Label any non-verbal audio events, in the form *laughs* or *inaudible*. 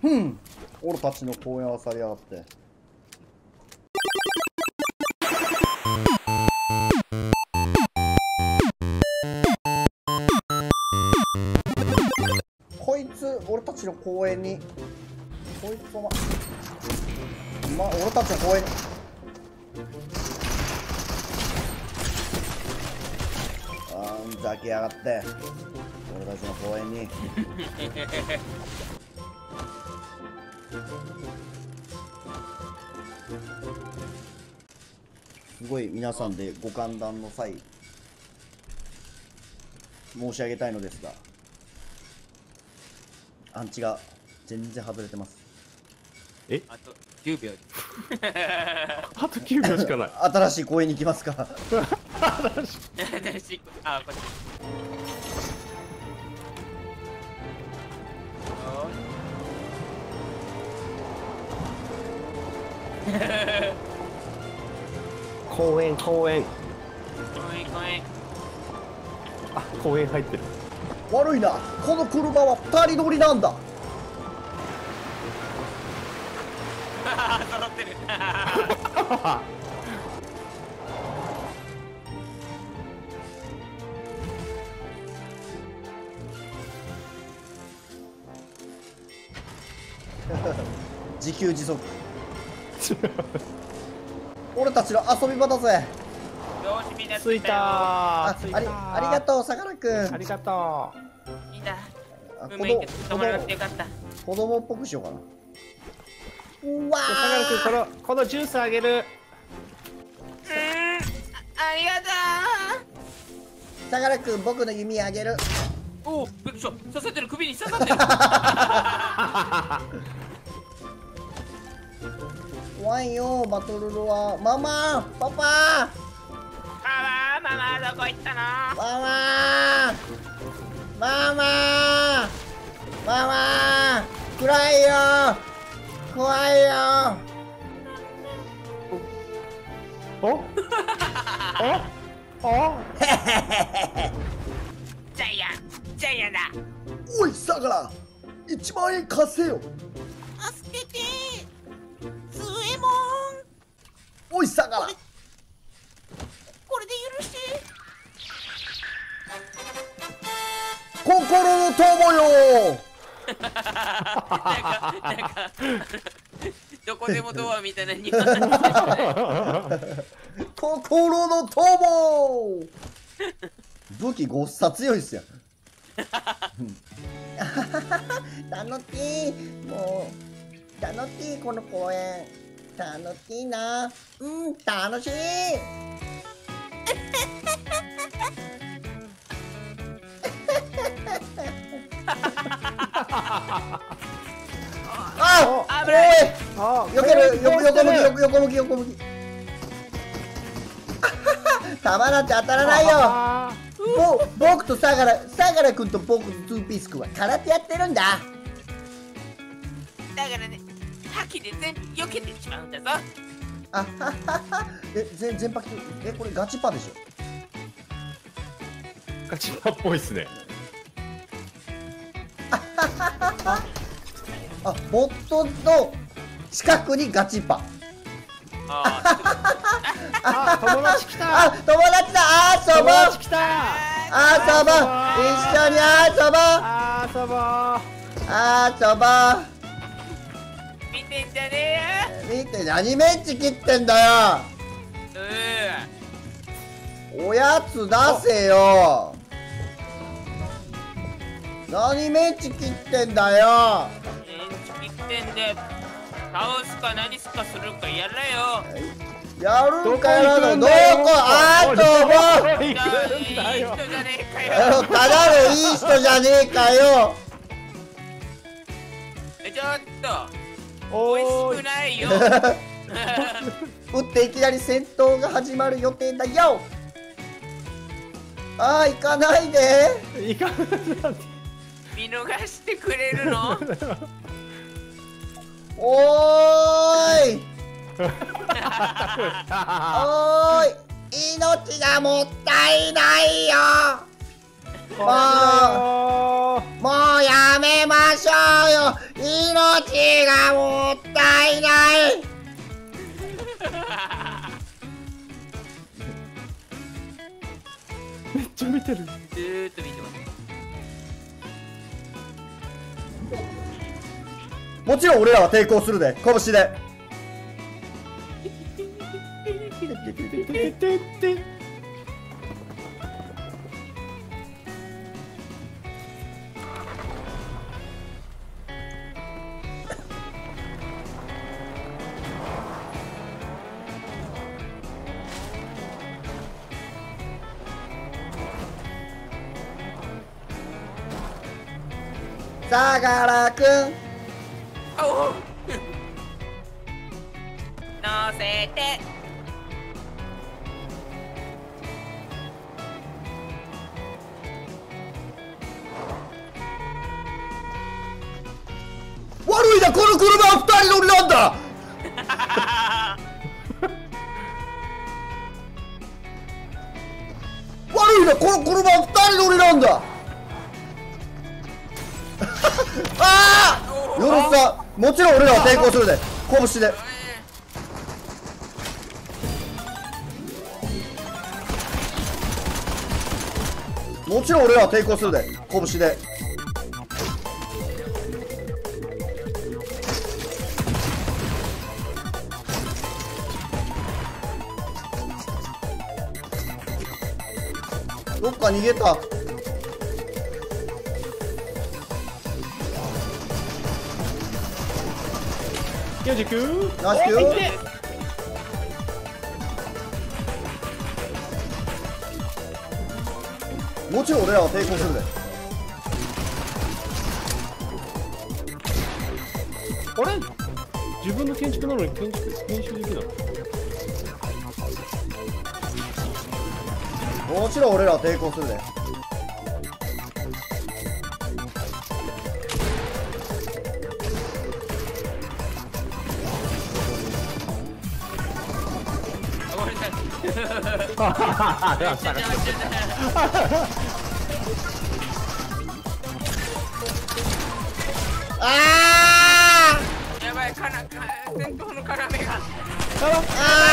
ふん。俺たちの公園はさりやがって。こいつ俺たちの公園に。こいつお前。ま俺たちの公園。にあんざけやがって。俺たちの公園に。すごい皆さんでご歓談の際申し上げたいのですがアンチが全然外れてます。え？あと10秒 *laughs* あと9秒しかない。*laughs* 新しい公園に行きますか *laughs* 新しいあこっち公 *laughs* 園公園。ごめんごめんあ公園入ってる。悪いな。この車は2人乗りなんだ。揃ってる。*laughs* 自給自足俺たちの遊び場だぜ。よしみんな着いたあー着いありたありがとう相良くんありがといいんだあ子運命止まらなくてよかった。子供っぽくしようかな。うわう相良君このこのジュースあげる。うん。あありが相良くん僕の弓あげる。とうおおびっくりした刺さってる。首に刺さってる *laughs* バトルロはママパパ。ママママどこ行ったの？ママ。ママ。ママ。暗いよ。怖いよ。お？お？お？*laughs* ジャイアンジャイアンだ。おい相良1万円貸せよ。助けておい相良これで許して。心の友よ。*laughs* なんかどこでもドアみたいなニュアンスしてない。*laughs* 心の友。武器ごっさ強いっすよ *laughs* 楽しい。もう楽しいこの公園楽しい。なうん楽しい。あお怖い。あ避ける横横向きよ横横向き横向き弾なんて当たらない。よぼ僕と相良相良君と僕とツーピース君は空手やってるんだだからね覇気で全部避けてしまうんだぞ。あはははえ全全パキえこれガチパでしょ？ガチパっぽいっすね。あボットの近くにガチパああ友達来あた友達だあ遊ぼう友達来た遊ぼう一緒に遊ぼうあ遊ぼう遊ぼー見てんじゃねう見て何メンチ切ってんだよ。えよおやつ出せよ。何メンチ切ってんだよ。うんエンチ切ってんで倒すか何すかするかやれよ。やるんかやらんのどこあーと？もどこ行くんだいいよ人じゃねえかうよただのいい人じゃねえかよお美味ーしくないよ。*laughs* 撃っていきなり戦闘が始まる予定だよ。ああ行かないで。いかない見逃してくれるの？*laughs* おーい。*laughs* おーい。命がもったいないよ。もうもうやめましょうよ命命がもったいない。*laughs* めっちゃ見てる。ずーっと見てます。もちろん俺らは抵抗するで。拳で *laughs* 相良くん乗せて。悪いなこの車は二人乗りなんだ。*laughs* 悪いなこの車は二人乗りなんだああよろしさもちろん俺らは抵抗するで。拳で。もちろん俺らは抵抗するで。拳で。どっか逃げた。49ナイスキューもちろん俺らは抵抗するであれ自分の建築なのに建築編集できないもちろん俺らは抵抗するでごめんなさいあ *laughs* やばいかなかが。ああ